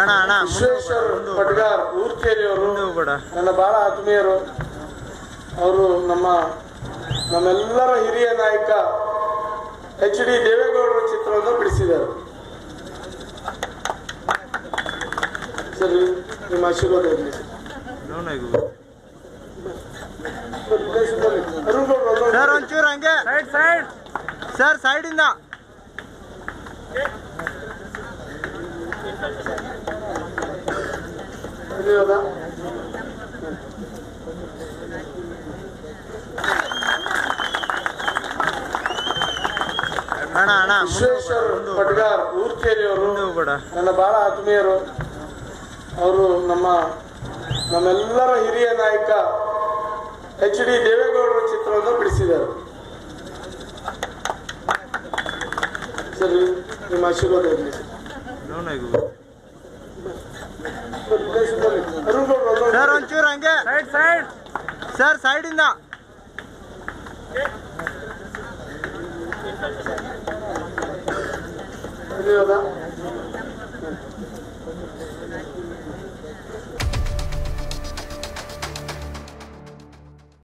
ಅಣ್ಣ ಅಣ್ಣ ವಿಶ್ವೇಶ್ವರ್ ಪಟ್ಗಾರ್ ಅವರು ಬೇಡ ನನ್ನ ಬಹಳ ಆತ್ಮೀಯರು ಅವರು ನಮ್ಮ ನಮ್ಮೆಲ್ಲರ ಹಿರಿಯ ನಾಯಕ ಎಚ್ ಡಿ ದೇವೇಗೌಡರ ಚಿತ್ರವನ್ನು ಬಿಡಿಸಿದ್ದಾರೆ. ಸರಿ ನಿಮ್ಮ ಆಶೀರ್ವಾದ ಇರಲಿ. ಸರ್ ಒಂಚೂರು ಹಂಗೆ. Side side. ಸರ್ ಸೈಡಿಂದ. ಅಣ್ಣ ವಿಶ್ವೇಶ್ವರ್ ಪಟ್ಗಾರ್ ಊರ್ಕೇರಿ ಅವರು ಬೇಡ ನನ್ನ ಬಹಳ ಆತ್ಮೀಯರು ಅವರು ನಮ್ಮ ನಮ್ಮೆಲ್ಲರ ಹಿರಿಯ ನಾಯಕ ಎಚ್ ಡಿ ದೇವೇಗೌಡರ ಚಿತ್ರವನ್ನು ಬಿಡಿಸಿದ್ದಾರೆ. ಸರಿ ನಿಮ್ಮ ಆಶೀರ್ವಾದ ಇರಲಿ. ಸರ್ ಒಂಚೂರು ಹಂಗೆ. Side side. ಸರ್ ಸೈಡ್ ಇಂದ